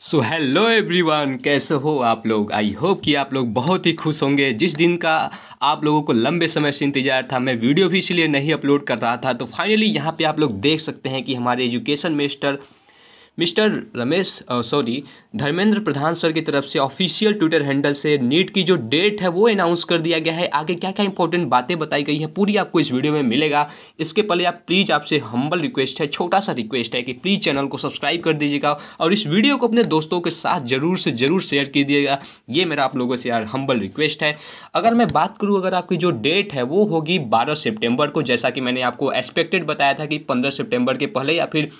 So hello everyone कैसे हो आप लोग? आई होप कि आप लोग बहुत ही खुश होंगे। जिस दिन का आप लोगों को लंबे समय से इंतज़ार था, मैं वीडियो भी इसलिए नहीं अपलोड कर रहा था तो फाइनली यहाँ पे आप लोग देख सकते हैं कि हमारे education minister mister Ramesh sorry Dharmendra Pradhan sir की तरफ़ से ऑफिशियल ट्विटर हैंडल से नीट की जो डेट है वो अनाउंस कर दिया गया है। आगे क्या क्या इंपॉर्टेंट बातें बताई गई हैं, पूरी आपको इस वीडियो में मिलेगा। इसके पहले आप प्लीज़ आपसे हम्बल रिक्वेस्ट है छोटा सा रिक्वेस्ट है कि प्लीज़ चैनल को सब्सक्राइब कर दीजिएगा और इस वीडियो को अपने दोस्तों के साथ ज़रूर से ज़रूर शेयर कीजिएगा। ये मेरा आप लोगों से यार हम्बल रिक्वेस्ट है। अगर मैं बात करूँ, अगर आपकी जो डेट है वो होगी बारह सेप्टेम्बर को, जैसा कि मैंने आपको एक्सपेक्टेड बताया था कि पंद्रह सेप्टेम्बर के पहले या फिर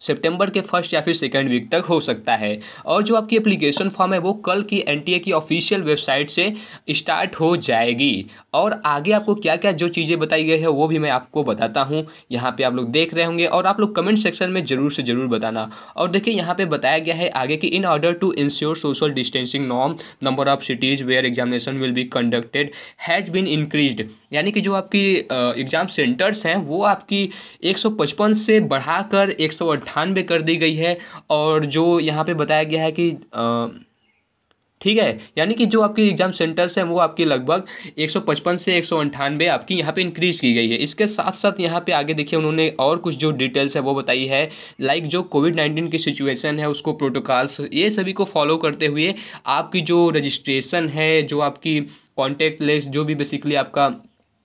सितंबर के फ़र्स्ट या फिर सेकेंड वीक तक हो सकता है। और जो आपकी एप्लीकेशन फॉर्म है, वो कल की एनटीए की ऑफिशियल वेबसाइट से स्टार्ट हो जाएगी। और आगे आपको क्या क्या जो चीज़ें बताई गई है, वो भी मैं आपको बताता हूँ। यहाँ पे आप लोग देख रहे होंगे और आप लोग कमेंट सेक्शन में ज़रूर से ज़रूर बताना। और देखिए, यहाँ पर बताया गया है आगे कि in order to ensure social distancing norm number of cities where examination will be conducted has been increase यानी कि जो आपकी एग्ज़ाम सेंटर्स हैं, वो आपकी 155 से बढ़ाकर एक अट्ठानवे कर दी गई है और जो यहाँ पे बताया गया है कि ठीक है, यानी कि जो आपकी एग्ज़ाम सेंटर्स हैं वो आपकी लगभग 155 से एक सौ आपकी यहाँ पे इंक्रीज़ की गई है। इसके साथ साथ यहाँ पे आगे देखिए उन्होंने और कुछ जो डिटेल्स है वो बताई है लाइक जो कोविड नाइन्टीन की सिचुएशन है, उसको प्रोटोकॉल्स ये सभी को फॉलो करते हुए आपकी जो रजिस्ट्रेशन है, जो आपकी कॉन्टेक्ट लिस्ट जो भी बेसिकली आपका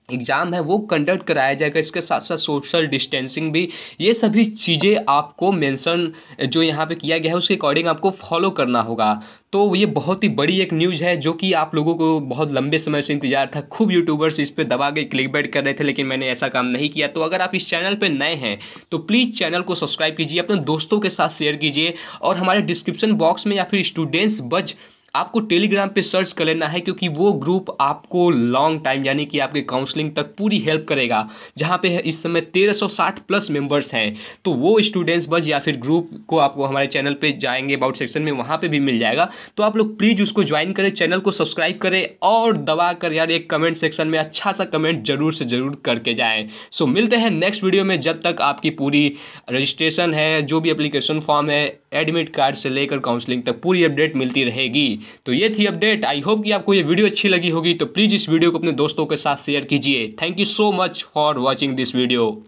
एग्ज़ाम है, वो कंडक्ट कराया जाएगा। इसके साथ साथ सोशल डिस्टेंसिंग भी, ये सभी चीज़ें आपको मेंशन जो यहाँ पे किया गया है, उसके अकॉर्डिंग आपको फॉलो करना होगा। तो ये बहुत ही बड़ी एक न्यूज़ है, जो कि आप लोगों को बहुत लंबे समय से इंतज़ार था। खूब यूट्यूबर्स इस पर दबा के क्लिक बैट कर रहे थे, लेकिन मैंने ऐसा काम नहीं किया। तो अगर आप इस चैनल पर नए हैं तो प्लीज़ चैनल को सब्सक्राइब कीजिए, अपने दोस्तों के साथ शेयर कीजिए, और हमारे डिस्क्रिप्शन बॉक्स में या फिर स्टूडेंट्स बज आपको टेलीग्राम पे सर्च कर लेना है क्योंकि वो ग्रुप आपको लॉन्ग टाइम यानी कि आपके काउंसलिंग तक पूरी हेल्प करेगा, जहाँ पे इस समय 1360 प्लस मेंबर्स हैं। तो वो स्टूडेंट्स बस या फिर ग्रुप को आपको हमारे चैनल पे जाएँगे अबाउट सेक्शन में वहाँ पे भी मिल जाएगा। तो आप लोग प्लीज़ उसको ज्वाइन करें चैनल को सब्सक्राइब करें और दबा कर यार एक कमेंट सेक्शन में अच्छा सा कमेंट ज़रूर से ज़रूर करके जाएँ। सो मिलते हैं नेक्स्ट वीडियो में, जब तक आपकी पूरी रजिस्ट्रेशन है, जो भी अप्लीकेशन फॉर्म है एडमिट कार्ड से लेकर काउंसलिंग तक पूरी अपडेट मिलती रहेगी। तो ये थी अपडेट आई होप कि आपको ये वीडियो अच्छी लगी होगी। तो प्लीज़ इस वीडियो को अपने दोस्तों के साथ शेयर कीजिए। Thank you so much for watching this video